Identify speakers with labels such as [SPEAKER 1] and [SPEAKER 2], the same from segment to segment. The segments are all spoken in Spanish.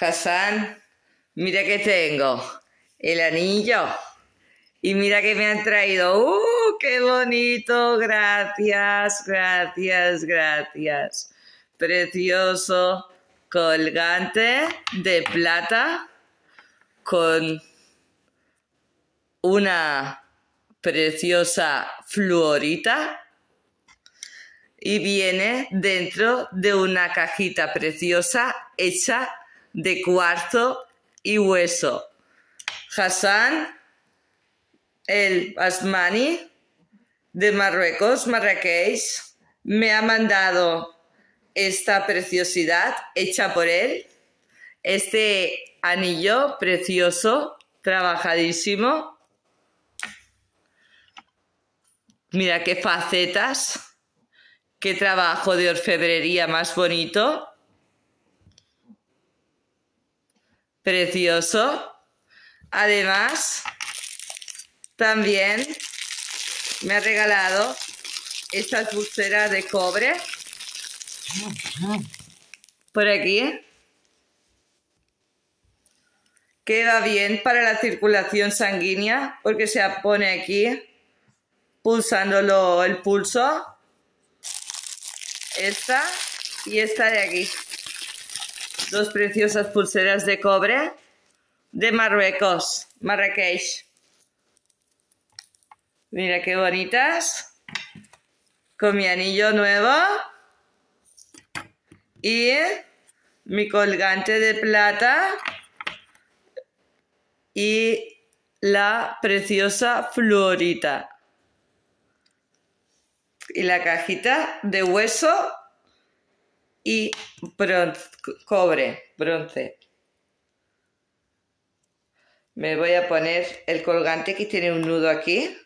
[SPEAKER 1] Hassan, mira que tengo el anillo. Y mira que me han traído. ¡Uh, qué bonito! Gracias, gracias, gracias. Precioso colgante de plata con una preciosa fluorita y viene dentro de una cajita preciosa hecha de cuarzo y hueso. Hassan, el Asmani de Marruecos, Marrakech, me ha mandado esta preciosidad hecha por él, este anillo precioso, trabajadísimo. Mira qué facetas, qué trabajo de orfebrería más bonito. Precioso. Además, también me ha regalado estas pulseras de cobre. Por aquí. Queda bien para la circulación sanguínea porque se pone aquí pulsándolo el pulso. Esta y esta de aquí. Dos preciosas pulseras de cobre de Marruecos, Marrakech. Mira qué bonitas. Con mi anillo nuevo. Y mi colgante de plata. Y la preciosa florita. Y la cajita de hueso y cobre, bronce. Me voy a poner el colgante que tiene un nudo aquí.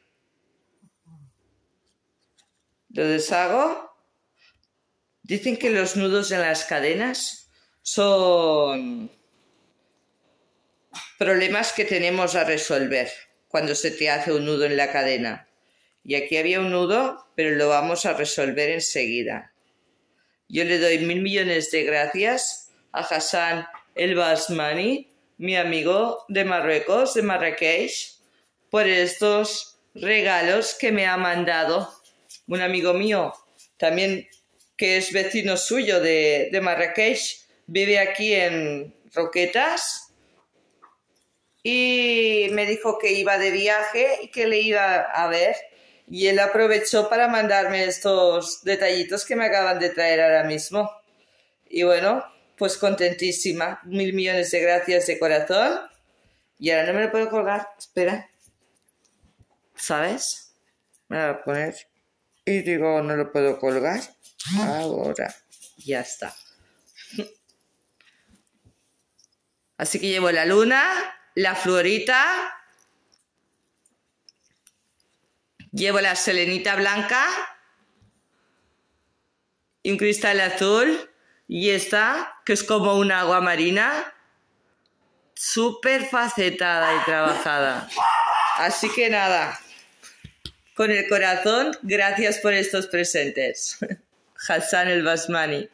[SPEAKER 1] Lo deshago. Dicen que los nudos en las cadenas son problemas que tenemos a resolver cuando se te hace un nudo en la cadena. Y aquí había un nudo, pero lo vamos a resolver enseguida. Yo le doy mil millones de gracias a Hassan El Basmani, mi amigo de Marruecos, de Marrakech, por estos regalos que me ha mandado. Un amigo mío, también que es vecino suyo de, de Marrakech, vive aquí en Roquetas y me dijo que iba de viaje y que le iba a ver y él aprovechó para mandarme estos detallitos que me acaban de traer ahora mismo. Y bueno, pues contentísima. Mil millones de gracias de corazón. Y ahora no me lo puedo colgar. Espera. ¿Sabes? Me voy a poner. Y digo, no lo puedo colgar. Ahora. Ya está. Así que llevo la luna, la florita, Llevo la selenita blanca y un cristal azul y esta, que es como un agua marina, súper facetada y trabajada. Así que nada, con el corazón, gracias por estos presentes. Hassan el Basmani.